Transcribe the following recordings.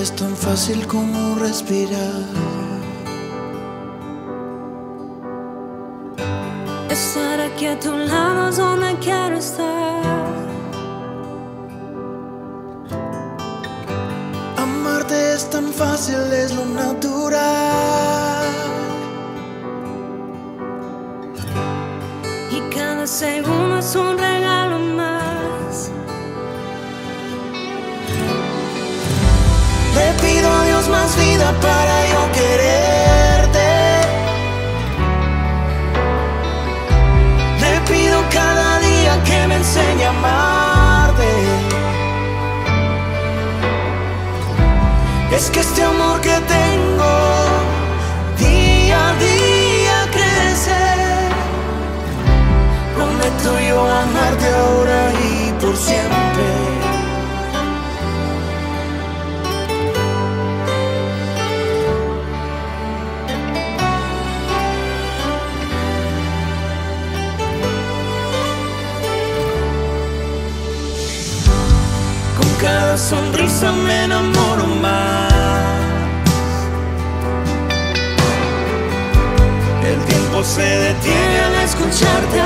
es tan fácil como respirar. Estar aquí a tu lado es donde quiero estar. Amarte es tan fácil, es lo natural. Y cada segundo es un regalo Le pido a Dios más vida para yo quererte. Le pido cada día que me enseñe a amarte. Es que este amor que tengo sonrisa me enamoro más. El tiempo se detiene al escucharte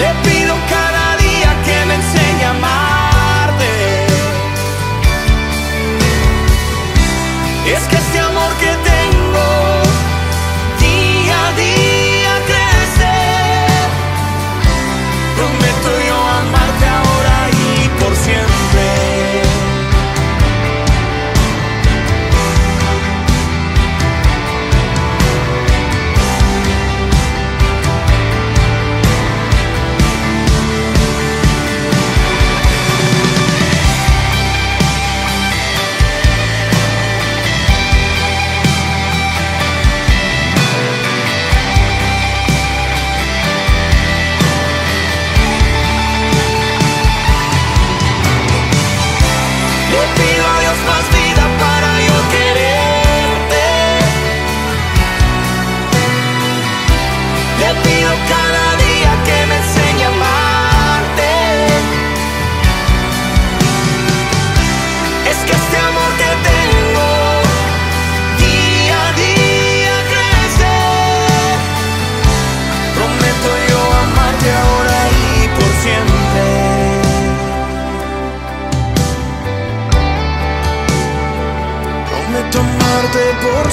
Le pido cada día que me enseñe a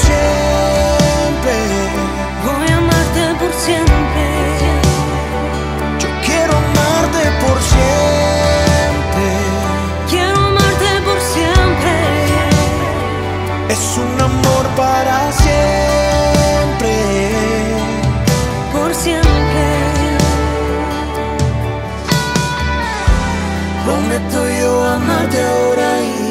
Siempre, voy a amarte por siempre. Yo quiero amarte por siempre. Quiero amarte por siempre. Es un amor para siempre. Por siempre. Ponme tu yo amarte ahora y.